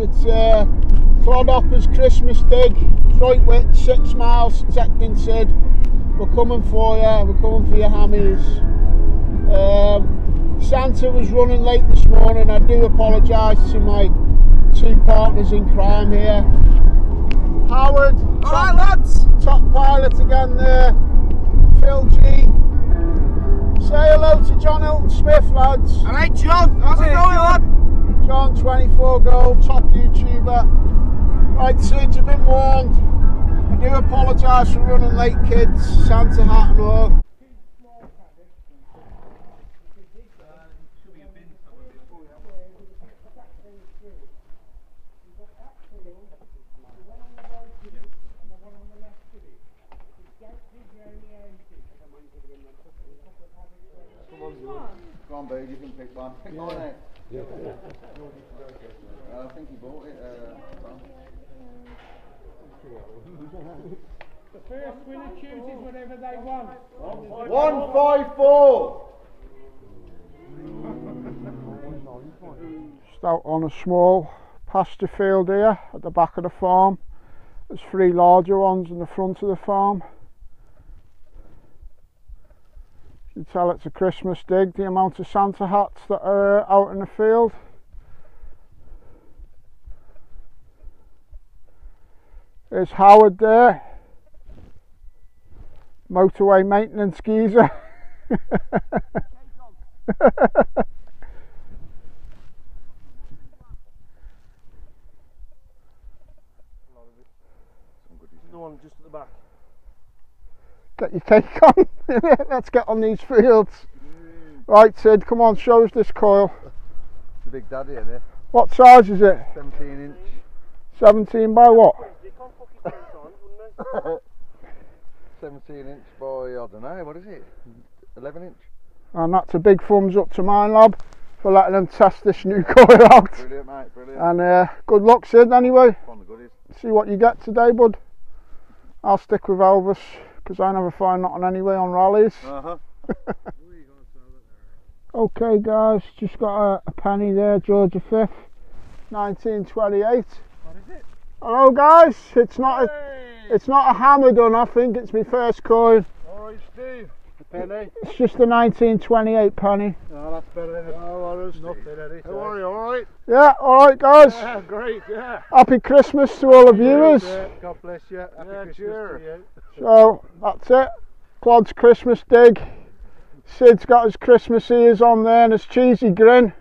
It's uh, Clodhopper's Christmas dig, Droitwich, six miles, Tecting Sid. We're coming for you, we're coming for your hammies. Um, Santa was running late this morning, I do apologise to my two partners in crime here. Howard, top, Alright lads! top pilot again there, Phil G. Say hello to John Hilton Smith, lads. Alright John, how's it going lad? John, 24 gold, top YouTuber. Right, Sid, you've been warned. I do apologise for running late, kids. Santa hat and all. Go on, babe, you can pick one. Pick one, eh? Uh, I think he bought it. Uh, Tom. The first winner chooses whatever they want. One five four. Just out on a small pasture field here at the back of the farm. There's three larger ones in the front of the farm. You can tell it's a Christmas dig, the amount of Santa hats that are out in the field. There's Howard there. Motorway maintenance geezer. The one just at the back. get your cake on. Let's get on these fields. Right, Sid, come on, show us this coil. It's The big daddy, isn't it? What size is it? 17 inch. 17 by what? They can't fuck it on, wouldn't they? 17 inch by, I don't know, what is it? 11 inch? And that's a big thumbs up to Minelab for letting them test this new coil out. Brilliant, mate, brilliant. And uh, good luck, Sid, anyway. The. See what you get today, bud. I'll stick with Elvis because I never find nothing anyway on rallies. Uh huh. Okay, guys, just got a, a penny there, Georgia 5th, 1928. What is it? Hello, guys. It's not a, it's not a hammer done. I think it's my first coin. Alright Steve. The penny. It's just a 1928 penny. Oh, that's better than a oh, what is nothing, Eddie. How are you? Alright? Yeah, all right, guys. Yeah, great, yeah. Happy Christmas to all the viewers. Yeah, God bless you. Happy Yeah, Christmas cheers. to you. So that's it. Clod's Christmas dig. Sid's got his Christmas ears on there and his cheesy grin.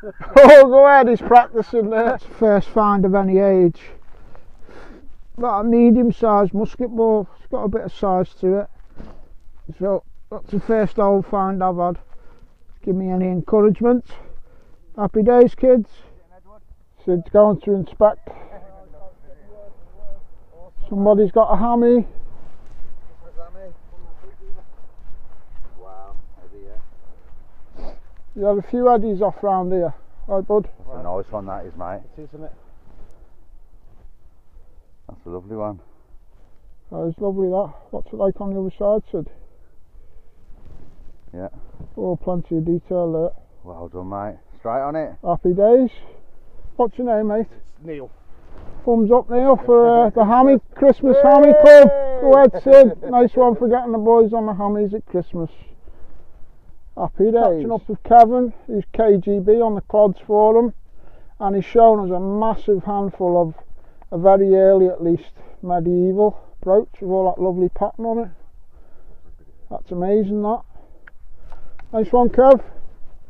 oh, go ahead, he's practicing there. First find of any age. Got a medium sized musket ball. It's got a bit of size to it. So that's the first old find I've had. Give me any encouragement. Happy days, kids. Sid's going to inspect. Somebody's got a hammy. You had a few eddies off round here. Right, bud. That's a nice one, that is, mate. Isn't it? That's a lovely one. That is lovely, that. What's it like on the other side, Sid? Yeah. Oh, plenty of detail there. Well done, mate. Straight on it. Happy days. What's your name, mate? Neil. Thumbs up, Neil, for uh, the Hammy Christmas Hammy Club. Go ahead, Sid. Nice one for getting the boys on the hammies at Christmas. Happy days. Catching up with Kevin, who's KGB on the Clods Forum, and he's shown us a massive handful of a very early, at least, medieval brooch with all that lovely pattern on it. That's amazing, that. Nice one, Kev.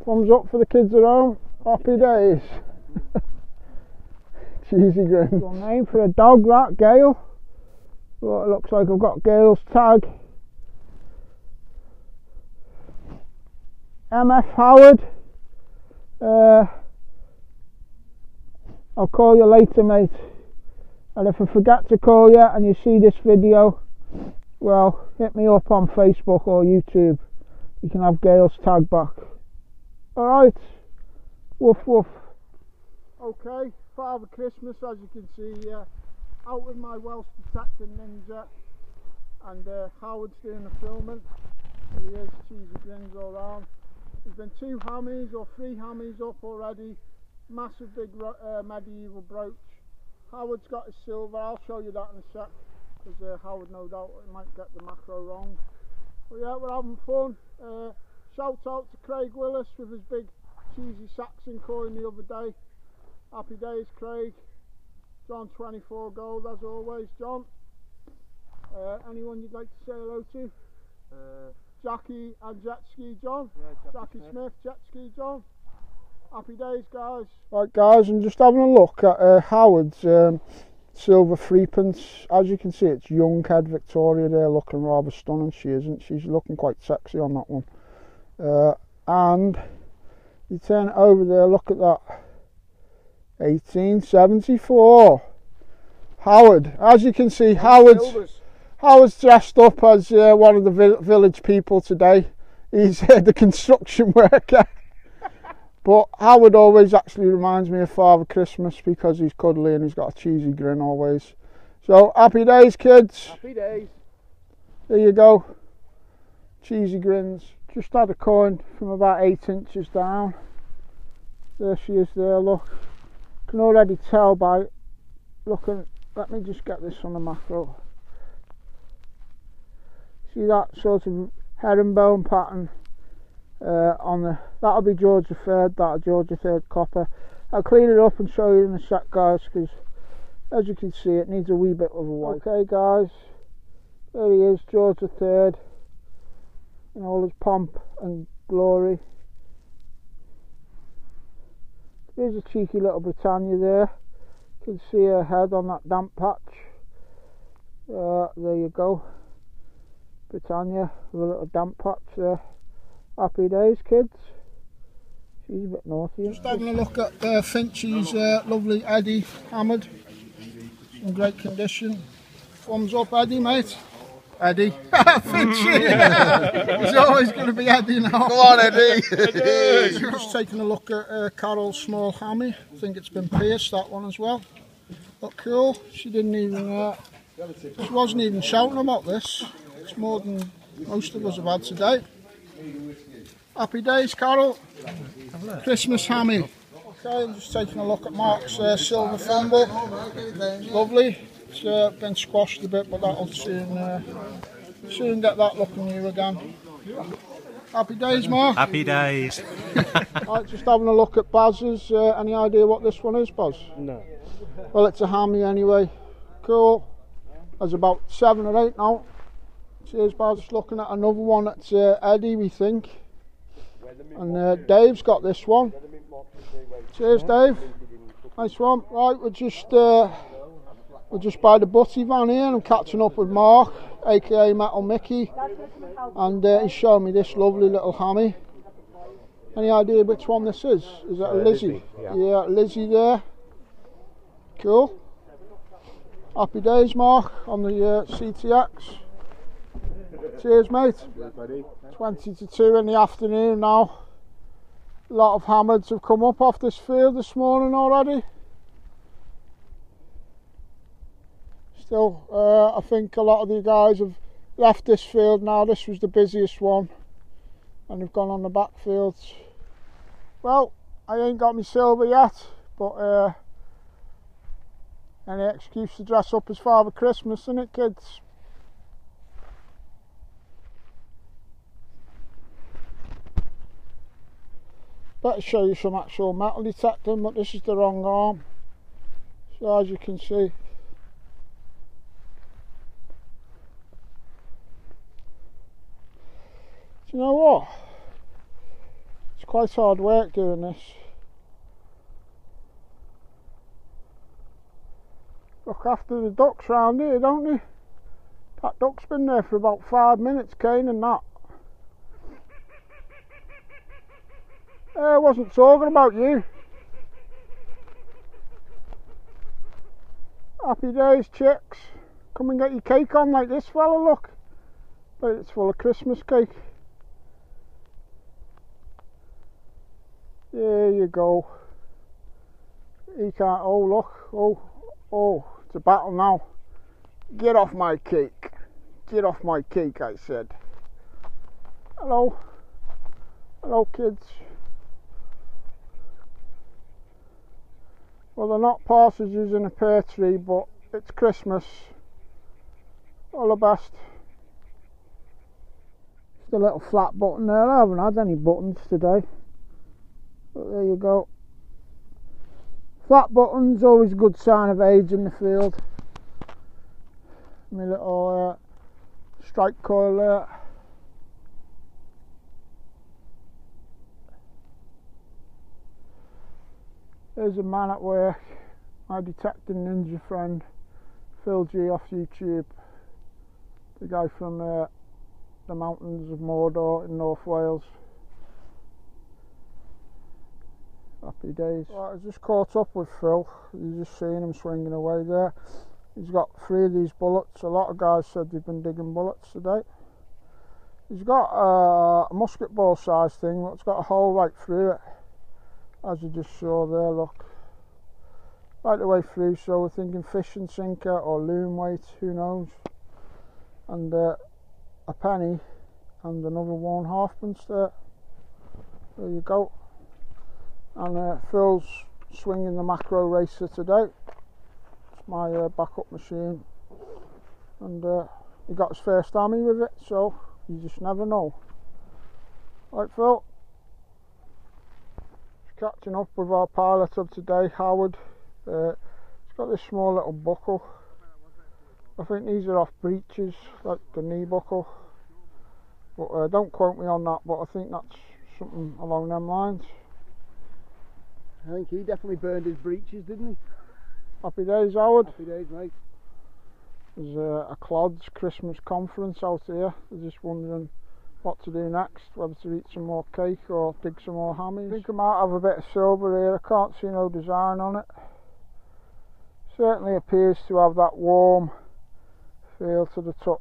Thumbs up for the kids at home. Happy days. Cheesy grin. Name for a dog, that Gale. Well, it looks like I've got Gale's tag. MF Howard. Uh, I'll call you later, mate. And if I forget to call you and you see this video, well, hit me up on Facebook or YouTube. You can have Gail's tag back. Alright. Woof woof. Okay, Father Christmas, as you can see, uh, out with my Welsh detecting ninja, and uh, Howard's doing the filming. He is, cheesy grins all round. There's been two hammies or three hammies up already. Massive big uh, medieval brooch. Howard's got his silver. I'll show you that in a sec because uh, Howard, no doubt, might get the macro wrong. But yeah, we're having fun. Uh, shout out to Craig Willis with his big cheesy Saxon coin the other day. Happy days, Craig. John 24 gold as always. John, uh, anyone you'd like to say hello to? Uh, Jackie and Jet Ski John. yeah, Jackie Smith, Jet Ski John. Happy days, guys. Right, guys, I'm just having a look at uh, Howard's um, silver threepence. As you can see, it's young head Victoria there, looking rather stunning. She isn't. She's looking quite sexy on that one. Uh, and you turn it over there, look at that. 1874. Howard, as you can see, Howard's. Silvers. Howard's dressed up as uh, one of the vil- village people today. He's uh, the construction worker. But Howard always actually reminds me of Father Christmas because he's cuddly and he's got a cheesy grin always. So happy days, kids. Happy days. There you go. Cheesy grins. Just had a coin from about eight inches down. There she is there, look. Can already tell by looking let me just get this on the macro. See that sort of herringbone pattern uh, on the that'll be George III, that'll George III copper. I'll clean it up and show you in a sec guys because as you can see it needs a wee bit of a wipe. Okay guys, there he is, George III in all his pomp and glory. There's a cheeky little Britannia there. You can see her head on that damp patch. Uh, there you go. Britannia with a little damp patch there. Happy days, kids. She's a bit naughty. Just having a look at uh, Finchie's uh, lovely Eddie hammered. In great condition. Thumbs up, Eddie, mate. Eddie. Finchie! He's always going to be Eddie now. Go on, Eddie. Just taking a look at uh, Carol's small hammy. I think it's been pierced, that one as well. Look cool. She didn't even, uh, she wasn't even shouting about this. It's more than most of us have had today. Happy days, Carol. Christmas hammy. Okay, I'm just taking a look at Mark's uh, silver thimble. Lovely. It's uh, been squashed a bit, but that'll soon, uh, soon get that looking new again. Happy days, Mark. Happy days. Right, just having a look at Baz's. Uh, any idea what this one is, Baz? No. Well, it's a hammy anyway. Cool. There's about seven or eight now. Cheers, Baz. Just looking at another one that's uh, Eddie, we think. And uh, Dave's got this one. Cheers, Dave. Nice one. Right, we're just uh, we're just by the butty van here, and I'm catching up with Mark, aka Metal Mickey, and uh, he's showing me this lovely little hammy. Any idea which one this is? Is that a Lizzie? yeah, Lizzie there. Cool. Happy days, Mark, on the uh, CTX. Cheers, mate. 20 to 2 in the afternoon now. A lot of hammers have come up off this field this morning already. Still, uh, I think a lot of you guys have left this field now. This was the busiest one, and they've gone on the back fields. Well, I ain't got my silver yet, but uh, any excuse to dress up as Father Christmas, isn't it, kids? Better show you some actual metal detecting, but this is the wrong arm. So as you can see, do you know what? It's quite hard work doing this. Look after the ducks round here, don't you? That duck's been there for about five minutes, Kane, and that. I wasn't talking about you. Happy days, chicks. Come and get your cake on like this fella, look. But it's full of Christmas cake. There you go. He can't, oh look, oh, oh, it's a battle now. Get off my cake. Get off my cake, I said. Hello. Hello, kids. Well, they're not partridges in a pear tree, but it's Christmas. All the best. Just a little flat button there. I haven't had any buttons today. But there you go. Flat buttons, always a good sign of age in the field. My little uh, strike coil there. There's a man at work, my detecting ninja friend, Phil G off YouTube. The guy from uh, the mountains of Mordor in North Wales. Happy days. Right, I just caught up with Phil. You just seen him swinging away there. He's got three of these bullets. A lot of guys said they've been digging bullets today. He's got uh, a musket ball size thing, it's got a hole right through it as you just saw there look. Right the way through so we're thinking fishing sinker or loom weight who knows? And uh, a penny and another one halfpence there. There you go. And uh, Phil's swinging the Makro Racer today. It's my uh, backup machine. And uh, he got his first army with it so you just never know. Right Phil catching up with our pilot of today, Howard. Uh, it's got this small little buckle. I think these are off breeches, like the knee buckle. But uh, don't quote me on that, but I think that's something along them lines. I think he definitely burned his breeches, didn't he? Happy days, Howard. Happy days, mate. There's uh, a Clods Christmas conference out here. I'm just wondering what to do next, whether to eat some more cake or dig some more hammies. I think I might have a bit of silver here, I can't see no design on it. Certainly appears to have that warm feel to the touch.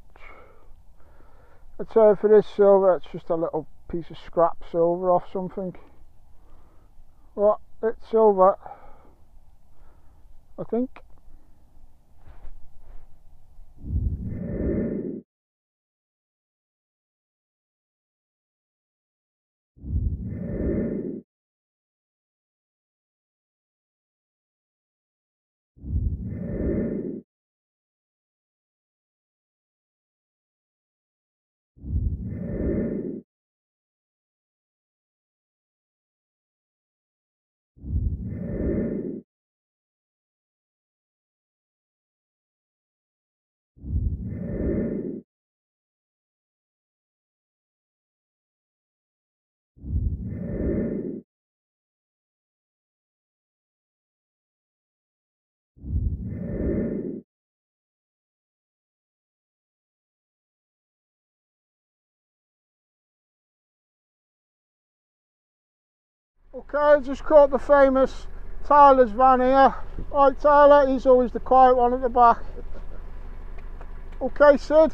I'd say if it is silver, it's just a little piece of scrap silver off something. But it's silver, I think. Okay, just caught the famous Tyler's van here. Right, Tyler, he's always the quiet one at the back. Okay, Sid.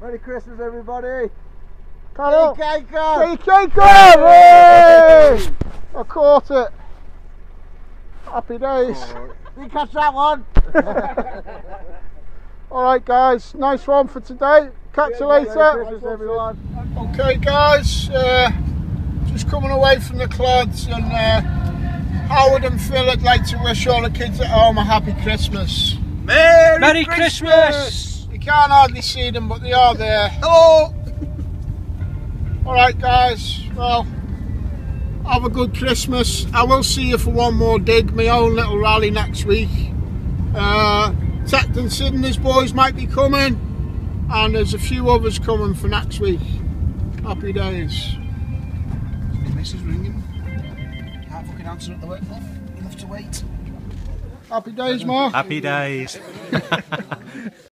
Merry Christmas, everybody. Carol. On. Cake Hey! I caught it. Happy days. Did You catch that one? Alright guys, nice one for today. Catch you later. Merry Christmas, everyone. Okay guys, uh, just coming away from the clods and uh, Howard and Phil would like to wish all the kids at home a happy Christmas. Merry, Merry Christmas! You can't hardly see them but they are there. Hello. Alright guys, well have a good Christmas. I will see you for one more dig, my own little rally next week. Uh, Tecting Sid and his boys might be coming and there's a few others coming for next week. Happy days. Missus ringing. Can't fucking answer at the work club. You'll have to wait. Happy days, Mark. Happy days.